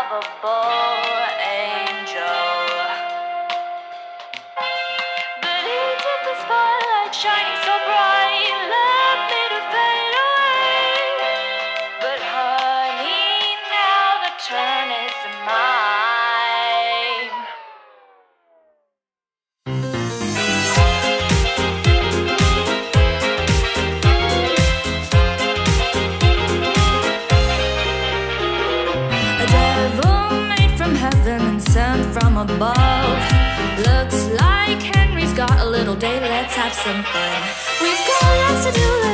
lovable. above. Looks like Henry's got a little day, let's have some fun. We've got lots to do.